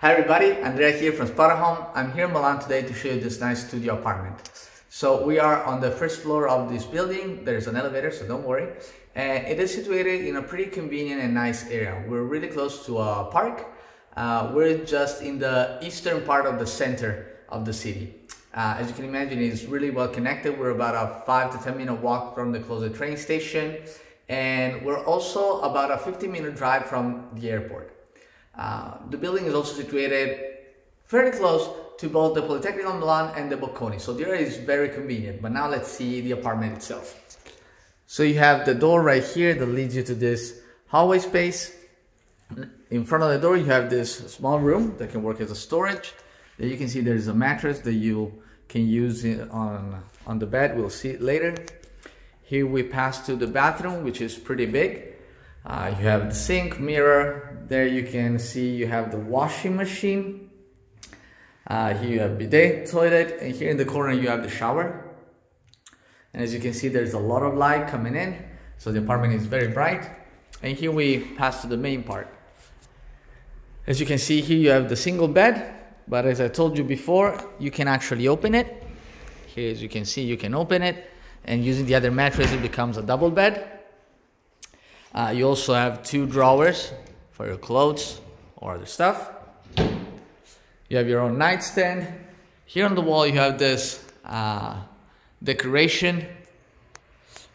Hi everybody, Andrea here from Spotahome. I'm here in Milan today to show you this nice studio apartment. So we are on the first floor of this building. There's an elevator, so don't worry. And it is situated in a pretty convenient and nice area. We're really close to a park. Uh, we're just in the eastern part of the center of the city. Uh, as you can imagine, it's really well connected. We're about a five to 10 minute walk from the closest train station. And we're also about a 15 minute drive from the airport. Uh, the building is also situated fairly close to both the Polytechnic of Milan and the Bocconi. So the area is very convenient. But now let's see the apartment itself. So you have the door right here that leads you to this hallway space. In front of the door, you have this small room that can work as a storage. There you can see there's a mattress that you can use on, on the bed. We'll see it later. Here we pass to the bathroom, which is pretty big. Uh, you have the sink, mirror. There you can see you have the washing machine. Uh, here you have bidet, toilet, and here in the corner you have the shower. And as you can see, there's a lot of light coming in. So the apartment is very bright. And here we pass to the main part. As you can see here, you have the single bed. But as I told you before, you can actually open it. Here, as you can see, you can open it. And using the other mattress, it becomes a double bed. Uh, you also have two drawers for your clothes or other stuff. You have your own nightstand. Here on the wall, you have this uh, decoration.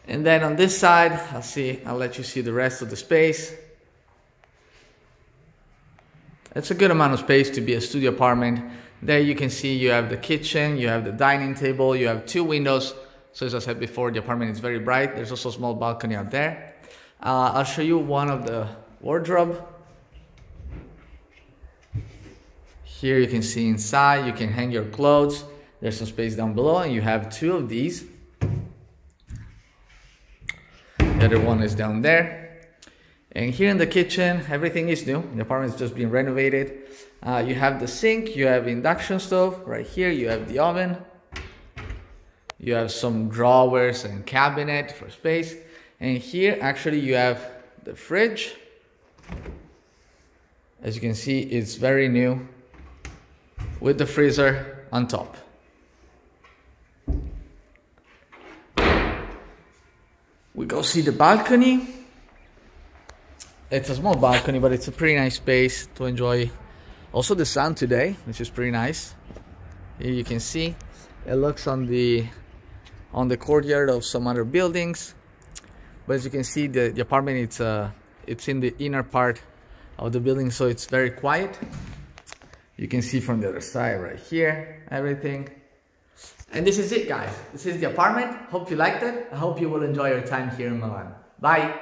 And then on this side, I'll see, I'll let you see the rest of the space. It's a good amount of space to be a studio apartment. There you can see you have the kitchen, you have the dining table, you have two windows. So as I said before, the apartment is very bright. There's also a small balcony out there. Uh, I'll show you one of the wardrobe. Here you can see inside, you can hang your clothes. There's some space down below and you have two of these. The other one is down there. And here in the kitchen, everything is new. The apartment is just being renovated. Uh, you have the sink, you have induction stove. Right here, you have the oven. You have some drawers and cabinet for space. And here, actually, you have the fridge. As you can see, it's very new with the freezer on top. We go see the balcony. It's a small balcony, but it's a pretty nice space to enjoy. Also the sun today, which is pretty nice. Here you can see it looks on the on the courtyard of some other buildings. But as you can see, the, the apartment it's uh it's in the inner part of the building, so it's very quiet. You can see from the other side right here, everything. And this is it, guys. This is the apartment. Hope you liked it. I hope you will enjoy your time here in Milan. Bye.